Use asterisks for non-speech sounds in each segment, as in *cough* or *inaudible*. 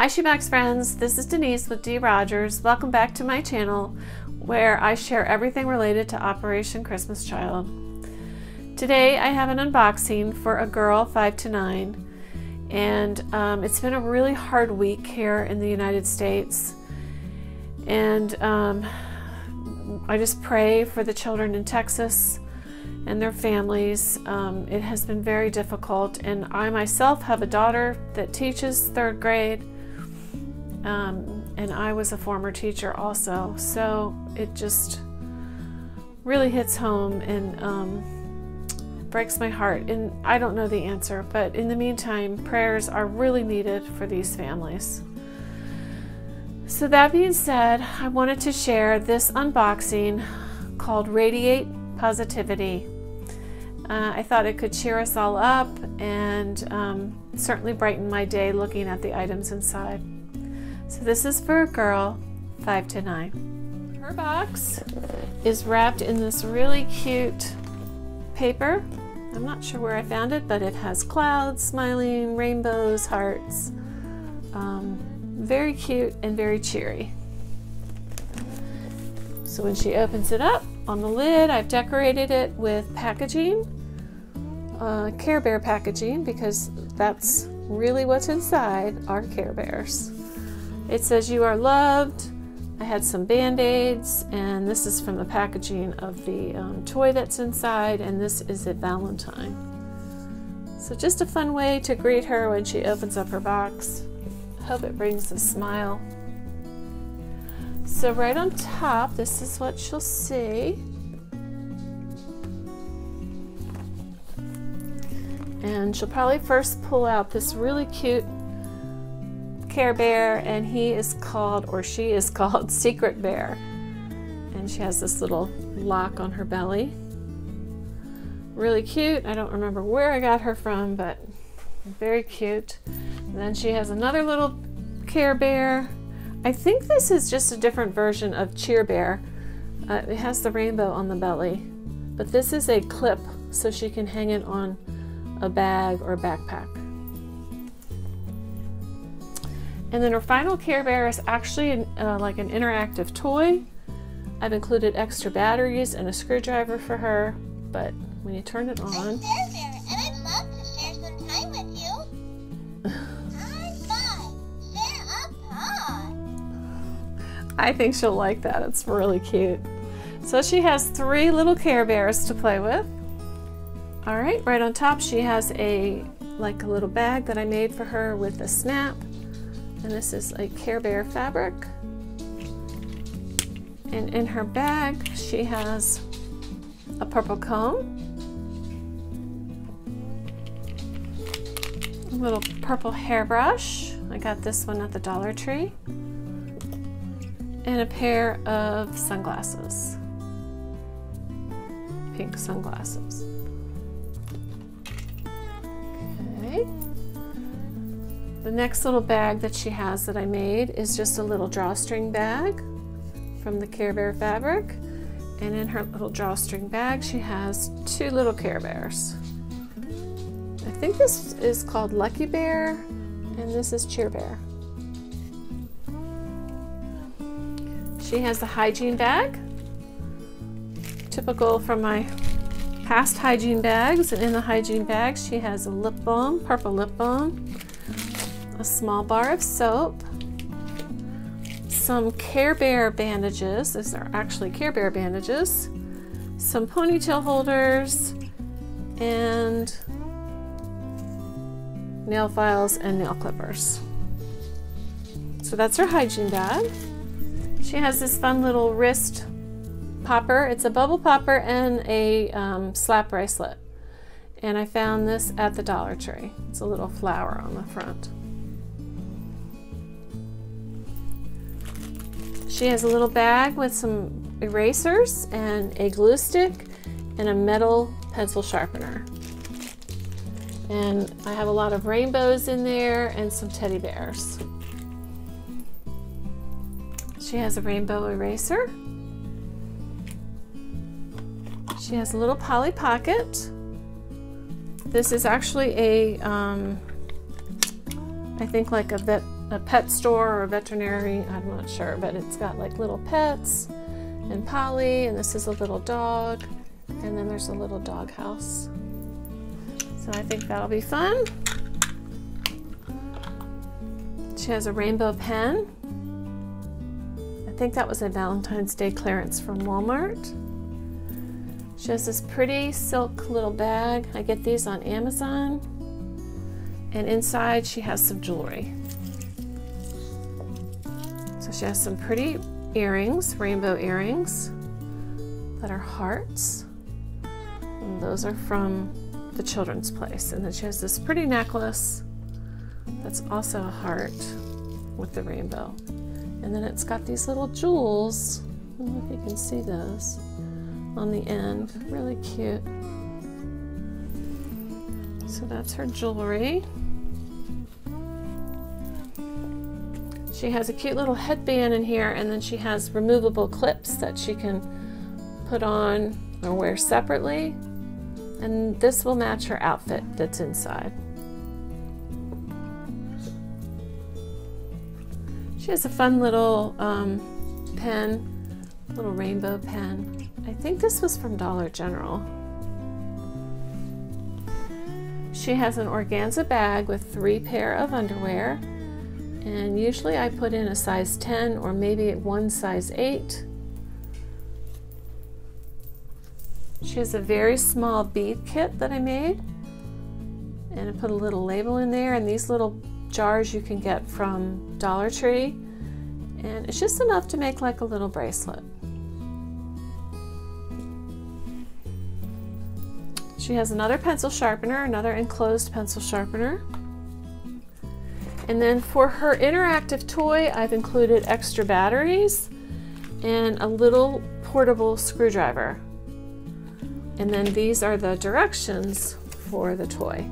Hi Shoebox friends, this is Denise with D Rogers. Welcome back to my channel where I share everything related to Operation Christmas Child. Today I have an unboxing for a girl 5 to 9 and um, it's been a really hard week here in the United States and um, I just pray for the children in Texas and their families. Um, it has been very difficult, and I myself have a daughter that teaches third grade, um, and I was a former teacher also, so it just really hits home and um, breaks my heart. And I don't know the answer, but in the meantime, prayers are really needed for these families. So, that being said, I wanted to share this unboxing called Radiate Positivity. Uh, I thought it could cheer us all up and um, certainly brighten my day looking at the items inside. So, this is for a girl 5 to 9. Her box is wrapped in this really cute paper. I'm not sure where I found it, but it has clouds, smiling, rainbows, hearts. Um, very cute and very cheery. So when she opens it up, on the lid I've decorated it with packaging, uh, Care Bear packaging, because that's really what's inside our Care Bears. It says you are loved. I had some band-aids and this is from the packaging of the um, toy that's inside and this is a Valentine. So just a fun way to greet her when she opens up her box. Hope it brings a smile. So right on top, this is what she'll see. And she'll probably first pull out this really cute Care Bear, and he is called, or she is *laughs* called, Secret Bear. And she has this little lock on her belly. Really cute. I don't remember where I got her from, but very cute. And then she has another little Care Bear. I think this is just a different version of Cheer Bear. Uh, it has the rainbow on the belly, but this is a clip so she can hang it on a bag or backpack. And then her final Care Bear is actually an, uh, like an interactive toy. I've included extra batteries and a screwdriver for her, but when you turn it on, *laughs* I think she'll like that. It's really cute. So she has three little Care Bears to play with. All right, right on top she has a like a little bag that I made for her with a snap. And this is a Care Bear fabric. And in her bag she has a purple comb, a little purple hairbrush. I got this one at the Dollar Tree and a pair of sunglasses. Pink sunglasses. The next little bag that she has that I made is just a little drawstring bag from the Care Bear fabric. And in her little drawstring bag, she has two little Care Bears. I think this is called Lucky Bear, and this is Cheer Bear. She has the hygiene bag, typical from my past hygiene bags. And in the hygiene bag, she has a lip balm, purple lip balm, a small bar of soap, some Care Bear bandages. These are actually Care Bear bandages, some ponytail holders, and nail files and nail clippers. So that's her hygiene bag. She has this fun little wrist popper. It's a bubble popper and a um, slap bracelet. And I found this at the Dollar Tree. It's a little flower on the front. She has a little bag with some erasers and a glue stick and a metal pencil sharpener. And I have a lot of rainbows in there and some teddy bears. She has a rainbow eraser. She has a little Polly Pocket. This is actually a, um, I think like a vet a pet store or a veterinary, I'm not sure, but it's got like little pets and Polly, and this is a little dog, and then there's a little dog house. So I think that'll be fun. She has a rainbow pen. I think that was a Valentine's Day clearance from Walmart. She has this pretty silk little bag. I get these on Amazon. And inside she has some jewelry. She has some pretty earrings, rainbow earrings that are hearts. And those are from the children's place. And then she has this pretty necklace that's also a heart with the rainbow. And then it's got these little jewels. I don't know if you can see those on the end. Really cute. So that's her jewelry. She has a cute little headband in here and then she has removable clips that she can put on or wear separately. And this will match her outfit that's inside. She has a fun little um, pen, little rainbow pen. I think this was from Dollar General. She has an organza bag with three pair of underwear and usually I put in a size 10 or maybe one size 8. She has a very small bead kit that I made and I put a little label in there and these little jars you can get from Dollar Tree and it's just enough to make like a little bracelet. She has another pencil sharpener, another enclosed pencil sharpener. And then for her interactive toy, I've included extra batteries and a little portable screwdriver. And then these are the directions for the toy.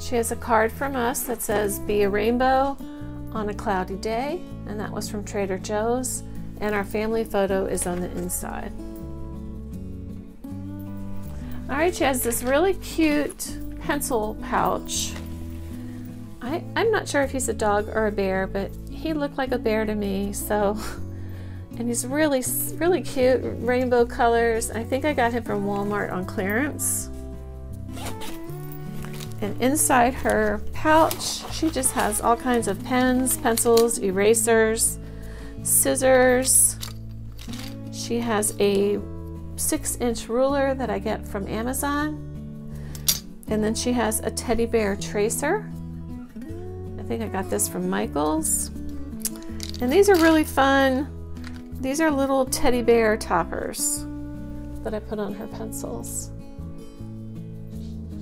She has a card from us that says, Be a rainbow on a cloudy day, and that was from Trader Joe's, and our family photo is on the inside. All right, she has this really cute pencil pouch. I, I'm not sure if he's a dog or a bear, but he looked like a bear to me, so. *laughs* And he's really, really cute, rainbow colors. I think I got him from Walmart on clearance. And inside her pouch, she just has all kinds of pens, pencils, erasers, scissors. She has a six inch ruler that I get from Amazon. And then she has a teddy bear tracer. I think I got this from Michaels. And these are really fun. These are little teddy bear toppers that I put on her pencils.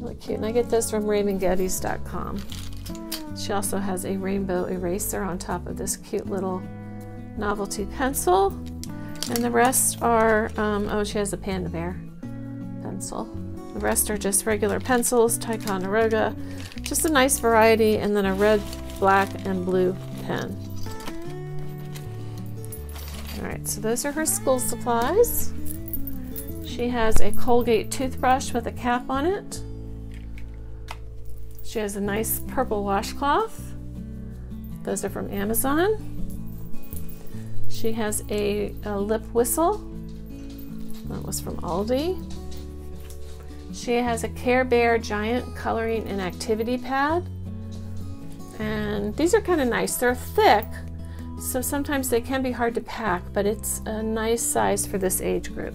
Really cute. And I get this from RaymondGeddes.com. She also has a rainbow eraser on top of this cute little novelty pencil. And the rest are, um, oh, she has a panda bear pencil. The rest are just regular pencils, Ticonderoga, just a nice variety, and then a red, black, and blue pen. All right, so those are her school supplies. She has a Colgate toothbrush with a cap on it. She has a nice purple washcloth. Those are from Amazon. She has a, a lip whistle. That was from Aldi. She has a Care Bear giant coloring and activity pad. And these are kind of nice. They're thick, so sometimes they can be hard to pack, but it's a nice size for this age group.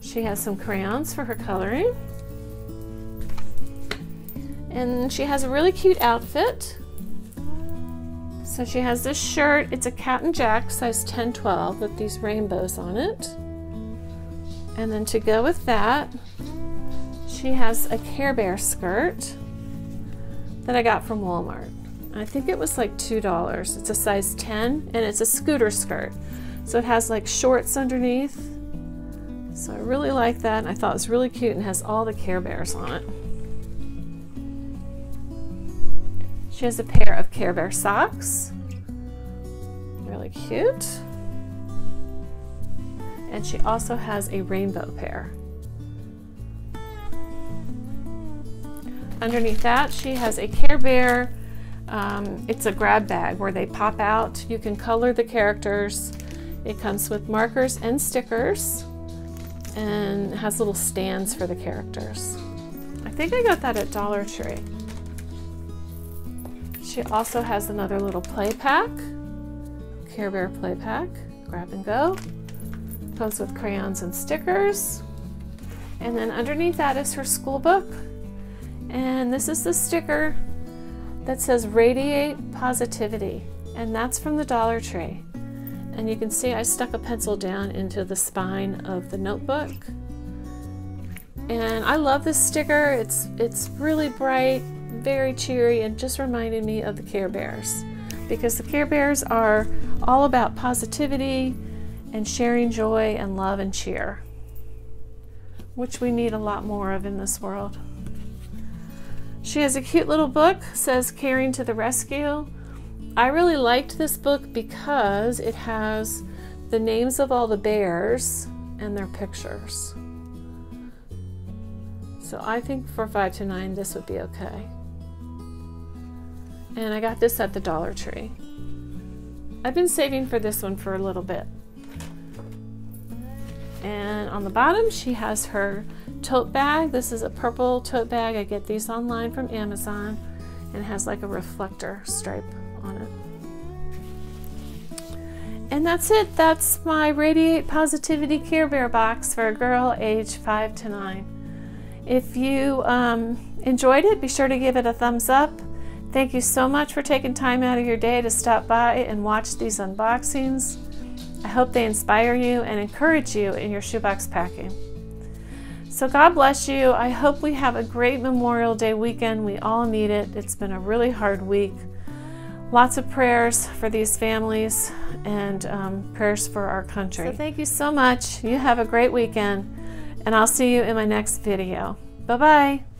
She has some crayons for her coloring. And she has a really cute outfit. So she has this shirt. It's a Cat Captain Jack size 10-12 with these rainbows on it. And then to go with that, she has a Care Bear skirt that I got from Walmart. I think it was like $2. It's a size 10 and it's a scooter skirt. So it has like shorts underneath. So I really like that. I thought it was really cute and has all the Care Bears on it. She has a pair of Care Bear socks. Really cute. And she also has a rainbow pair. Underneath that, she has a Care Bear. Um, it's a grab bag where they pop out. You can color the characters. It comes with markers and stickers and has little stands for the characters. I think I got that at Dollar Tree. She also has another little play pack, Care Bear play pack, grab and go. Comes with crayons and stickers. And then underneath that is her school book. And this is the sticker that says Radiate Positivity. And that's from the Dollar Tree. And you can see I stuck a pencil down into the spine of the notebook. And I love this sticker. It's, it's really bright, very cheery, and just reminded me of the Care Bears. Because the Care Bears are all about positivity and sharing joy and love and cheer, which we need a lot more of in this world. She has a cute little book, says Caring to the Rescue. I really liked this book because it has the names of all the bears and their pictures. So I think for 5 to 9 this would be okay. And I got this at the Dollar Tree. I've been saving for this one for a little bit. And on the bottom she has her tote bag. This is a purple tote bag. I get these online from Amazon and has like a reflector stripe on it. And that's it. That's my Radiate Positivity Care Bear box for a girl age 5 to 9. If you um, enjoyed it, be sure to give it a thumbs up. Thank you so much for taking time out of your day to stop by and watch these unboxings. I hope they inspire you and encourage you in your shoebox packing. So God bless you. I hope we have a great Memorial Day weekend. We all need it. It's been a really hard week. Lots of prayers for these families and um, prayers for our country. So thank you so much. You have a great weekend, and I'll see you in my next video. Bye bye.